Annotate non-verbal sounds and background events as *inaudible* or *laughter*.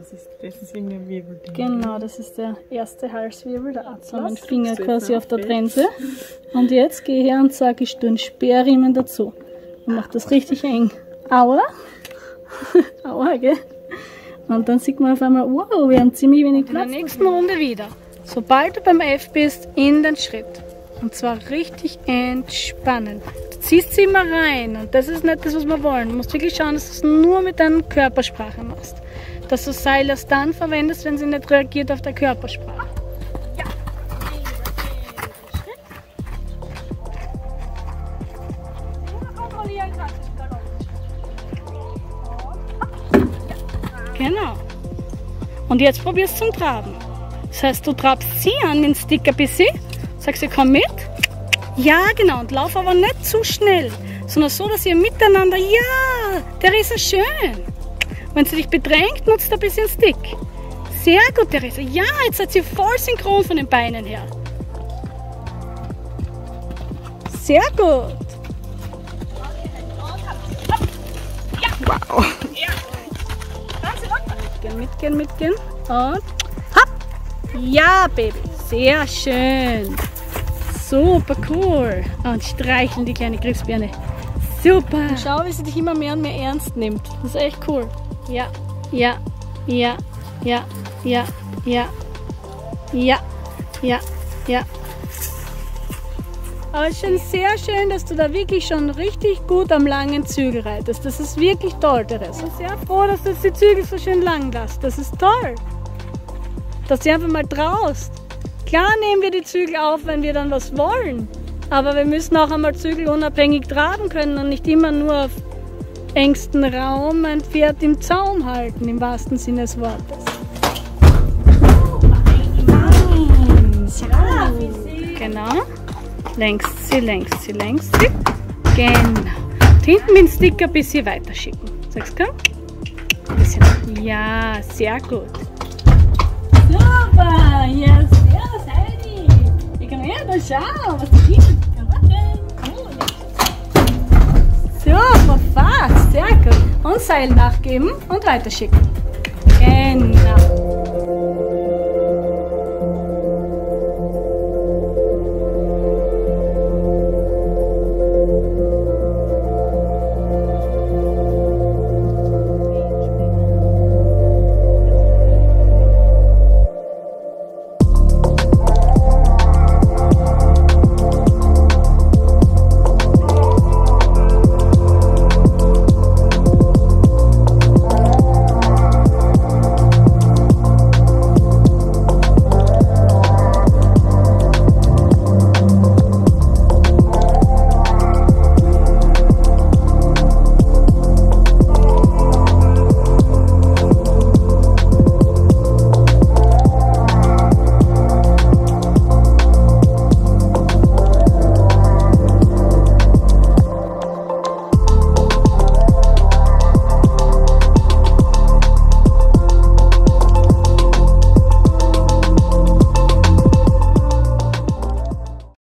Was ist das? Das ist irgendein Wirbel. Genau, das ist der erste Halswirbel. Da hat mein Finger quasi auf der. Trense. Und jetzt gehe ich her und sage, ich tue einen Sperrriemen dazu. Und mache das richtig eng. Aua. *laughs* Aua, gell? Und dann sieht man auf einmal, wow, wir haben ziemlich wenig Platz. In der nächsten Runde wieder. Sobald du beim F bist, in den Schritt. Und zwar richtig entspannen. Du ziehst sie immer rein und das ist nicht das, was wir wollen. Du musst wirklich schauen, dass du es nur mit deiner Körpersprache machst. Dass du Seil erst dann verwendest, wenn sie nicht reagiert auf der Körpersprache. Genau. Und jetzt probierst du zum Traben. Das heißt, du trabst sie an den Stick ein bisschen, sagst sie, komm mit. Ja, genau. Und lauf aber nicht zu schnell, sondern so, dass ihr miteinander, ja, der ist ja schön. Wenn sie dich bedrängt, nutzt ein bisschen Stick. Sehr gut, Theresa. Ja, jetzt seid ihr voll synchron von den Beinen her. Sehr gut. Wow. Mitgehen, mitgehen, mitgehen. Und hopp. Ja, Baby. Sehr schön. Super cool. Und streicheln die kleine Griffsbirne. Super. Schau, wie sie dich immer mehr und mehr ernst nimmt. Das ist echt cool. Ja, ja, ja, ja, ja, ja, ja, ja, ja. Aber es ist schon sehr schön, dass du da wirklich schon richtig gut am langen Zügel reitest. Das ist wirklich toll, Theresa. Ich bin sehr froh, dass du die Zügel so schön lang lässt. Das ist toll. Dass du einfach mal traust. Klar nehmen wir die Zügel auf, wenn wir dann was wollen. Aber wir müssen auch einmal zügelunabhängig traben können und nicht immer nur auf engstem Raum ein Pferd im Zaum halten, im wahrsten Sinne des Wortes. Genau. Längst sie, längst sie, längst sie. Genau. Hinten mit dem Sticker ein bisschen weiter schicken. Sagst du? Bisschen. Ja, sehr gut. Super! Ja, sehr Heidi. Ich kann her, da schau, was du Seil nachgeben und weiterschicken. Genau.